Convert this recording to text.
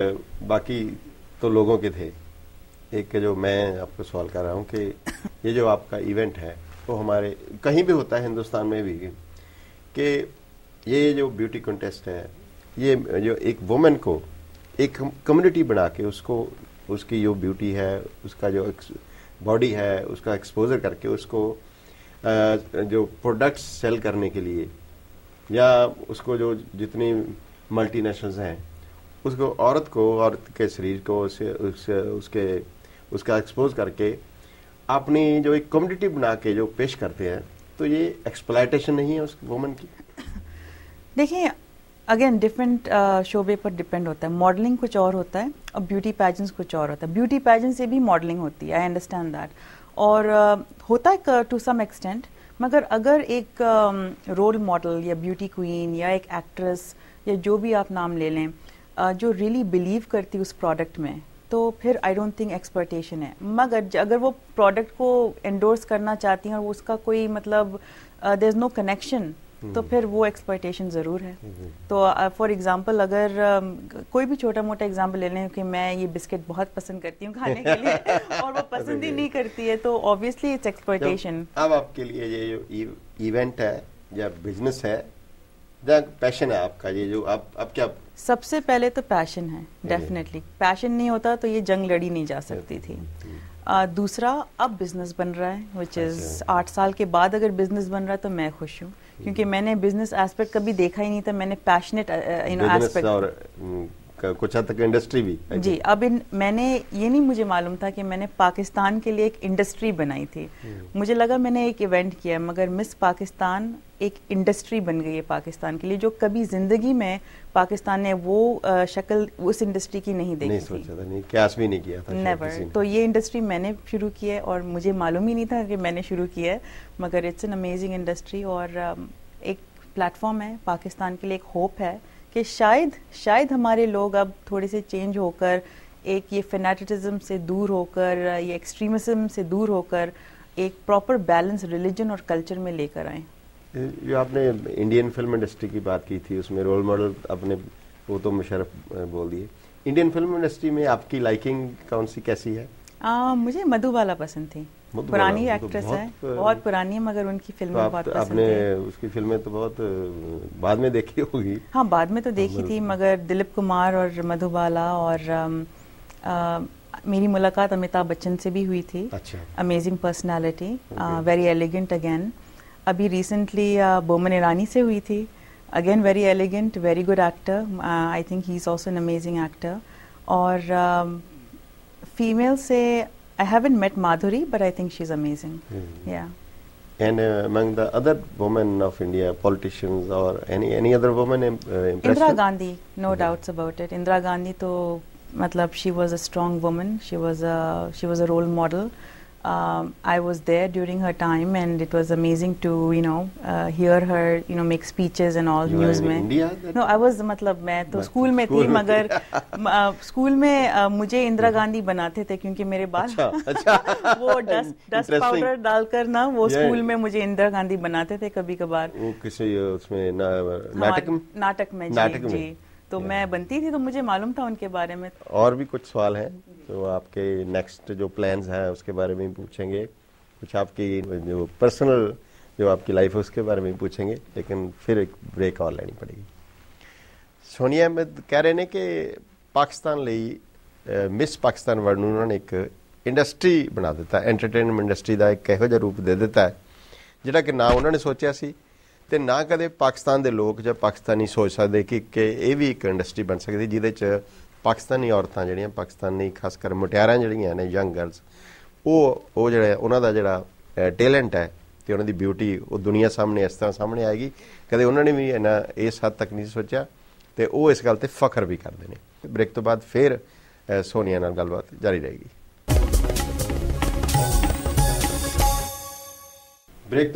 बाकी तो लोगों के थे। एक जो मैं आपको सवाल कर रहा हूँ कि ये जो आपका इवेंट है, वो तो हमारे, कहीं भी होता है हिंदुस्तान में भी, कि ये जो ब्यूटी कंटेस्ट है, ये जो एक वुमेन को एक कम्युनिटी बना के उसको, उसकी जो ब्यूटी है, उसका जो बॉडी है, उसका एक्सपोजर करके उसको जो प्रोडक्ट्स सेल करने के लिए, या उसको जो जितनी मल्टीनेशनल्स हैं उसको औरत को औरत के शरीर को उसे, उसे उसके उसका एक्सपोज करके अपनी जो एक कम्युनिटी बना के जो पेश करते हैं तो ये एक्सप्लाइटेशन नहीं है उस वुमन की? देखिए अगेन डिफरेंट शोबे पर डिपेंड होता है। मॉडलिंग कुछ और होता है और ब्यूटी पैजेंट्स कुछ और होता है। ब्यूटी पैजेंट से भी मॉडलिंग होती है आई अंडरस्टैंड दैट और uh, होता है टू सम एक्सटेंट मगर अगर एक रोल um, मॉडल या ब्यूटी क्वीन या एक एक्ट्रेस या जो भी आप नाम ले लें जो रियली बिलीव करती उस प्रोडक्ट में तो फिर आई डोंट थिंक एक्सपर्टेशन है मगर अगर वो प्रोडक्ट को एंडोर्स करना चाहती हैं और उसका कोई मतलब देर इज़ नो कनेक्शन तो हम्म। फिर वो एक्सपर्टेशन ज़रूर है हम्म। तो फॉर uh, एग्जांपल अगर uh, कोई भी छोटा मोटा एग्जांपल ले लें कि मैं ये बिस्किट बहुत पसंद करती हूँ खाने के लिए और वो पसंद ही नहीं करती है तो ऑब्वियसली इट्स एक्सपर्टेशन अब आपके लिए ये जो इवेंट है या बिज़नेस है पैशन है आपका ये जो आप अब क्या सबसे पहले तो पैशन है डेफिनेटली पैशन नहीं होता तो ये जंग लड़ी नहीं जा सकती थी। आ, दूसरा अब बिज़नेस बन रहा है विच इज़ आठ साल के बाद अगर बिज़नेस बन रहा है तो मैं खुश हूँ। क्योंकि हम्म। मैंने बिज़नेस एस्पेक्ट कभी देखा ही नहीं था मैंने पैशनेट यू नो एस्पेक्ट कुछ हद तक इंडस्ट्री भी जी अब इन मैंने ये नहीं मुझे मालूम था कि मैंने पाकिस्तान के लिए एक इंडस्ट्री बनाई थी। हम्म। मुझे लगा मैंने एक इवेंट किया मगर मिस पाकिस्तान एक इंडस्ट्री बन गई है पाकिस्तान के लिए जो कभी ज़िंदगी में पाकिस्तान ने वो शक्ल उस इंडस्ट्री की नहीं देखी नहीं सोचा था नहीं क्यास भी नहीं किया था नेवर तो ये इंडस्ट्री मैंने शुरू की है और मुझे मालूम ही नहीं था कि मैंने शुरू किया है मगर इट्स एन अमेजिंग इंडस्ट्री और एक प्लेटफॉर्म है पाकिस्तान के लिए एक होप है। कि शायद शायद हमारे लोग अब थोड़े से चेंज होकर एक ये फेनेटिज्म से दूर होकर ये एक्सट्रीमिज्म से दूर होकर एक प्रॉपर बैलेंस रिलीजन और कल्चर में लेकर आए। जो आपने इंडियन फ़िल्म इंडस्ट्री की बात की थी उसमें रोल मॉडल आपने वो तो मुशरफ बोल दिए। इंडियन फ़िल्म इंडस्ट्री में आपकी लाइकिंग कौन सी कैसी है? आ, मुझे मधुबाला पसंद थी। पुरानी एक्ट्रेस तो है बहुत पुरानी है मगर उनकी फ़िल्में तो बहुत आपने उसकी फ़िल्में तो बहुत बाद में देखी होगी। हाँ बाद में तो देखी थी मगर दिलीप कुमार और मधुबाला और आ, मेरी मुलाकात अमिताभ बच्चन से भी हुई थी। अच्छा। Amazing personality very elegant again अभी रिसेंटली बोमन ईरानी से हुई थी। Again very elegant very good actor I think he is also an amazing actor और फीमेल से I haven't met Madhuri, but I think she's amazing. Mm. Yeah. And uh, among the other women of India, politicians or any any other woman uh, Indira Gandhi, no mm -hmm. doubts about it. Indira Gandhi, to, matlab, she was a strong woman. She was a she was a role model. Um, I was there during her time, and it was amazing to you know uh, hear her you know make speeches and all you news में. India? No, I was मतलब मैं तो school में थी मगर school में मुझे इंदिरा गांधी बनाते थे क्योंकि मेरे बाल अच्छा, अच्छा। वो डस्ट डस्ट पाउडर डालकर ना वो स्कूल में मुझे इंदिरा गांधी बनाते थे कभी कभार वो किसी उसमें नाटक में नाटक में नाटक में तो मैं बनती थी तो मुझे मालूम था उनके बारे में और भी कुछ सवाल हैं तो आपके नेक्स्ट जो प्लान्स हैं उसके बारे में पूछेंगे कुछ आपकी जो पर्सनल जो आपकी लाइफ है उसके बारे में पूछेंगे लेकिन फिर एक ब्रेक और लेनी पड़ेगी सोनिया अहमद कह रहे हैं कि पाकिस्तान ਲਈ ਮਿਸ ਪਾਕਿਸਤਾਨ ਵਰਡ ਨੂੰ ਉਹਨਾਂ ਨੇ ਇੱਕ ਇੰਡਸਟਰੀ ਬਣਾ ਦਿੱਤਾ ਐਂਟਰਟੇਨਮੈਂਟ ਇੰਡਸਟਰੀ ਦਾ ਇੱਕ ਇਹੋ ਜਿਹਾ ਰੂਪ ਦੇ ਦਿੱਤਾ ਜਿਹੜਾ ਕਿ ਨਾ ਉਹਨਾਂ ਨੇ ਸੋਚਿਆ ਸੀ ਤੇ ਨਾ ਕਦੇ ਪਾਕਿਸਤਾਨ ਦੇ ਲੋਕ ਜਾਂ ਪਾਕਿਸਤਾਨੀ ਸੋਚ ਸਕਦੇ ਕਿ ਕਿ ਇਹ ਵੀ ਇੱਕ ਇੰਡਸਟਰੀ ਬਣ ਸਕਦੀ ਜਿਹਦੇ 'ਚ ਪਾਕਿਸਤਾਨੀ ਔਰਤਾਂ ਜਿਹੜੀਆਂ, ਪਾਕਿਸਤਾਨੀ ਖਾਸ ਕਰ ਮੁਟਿਆਰਾਂ ਜਿਹੜੀਆਂ ਨੇ ਯੰਗ ਗਰਲਸ ਉਹ ਉਹ ਜਿਹੜਾ ਉਹਨਾਂ ਦਾ ਜਿਹੜਾ ਟੈਲੈਂਟ ਹੈ ਤੇ ਉਹਨਾਂ ਦੀ ਬਿਊਟੀ ਉਹ ਦੁਨੀਆ ਸਾਹਮਣੇ ਇਸ ਤਰ੍ਹਾਂ ਸਾਹਮਣੇ ਆਏਗੀ। ਕਦੇ ਉਹਨਾਂ ਨੇ ਵੀ ਇਹਨਾਂ ਇਸ ਹੱਦ ਤੱਕ ਨਹੀਂ ਸੋਚਿਆ ਤੇ ਉਹ ਇਸ ਗੱਲ ਤੇ ਫਖਰ ਵੀ ਕਰਦੇ ਨੇ। ਬ੍ਰੇਕ ਤੋਂ ਬਾਅਦ ਫਿਰ ਸੋਨੀਆ ਨਾਲ ਗੱਲਬਾਤ ਜਾਰੀ ਰਹੇਗੀ। ਬ੍ਰੇਕ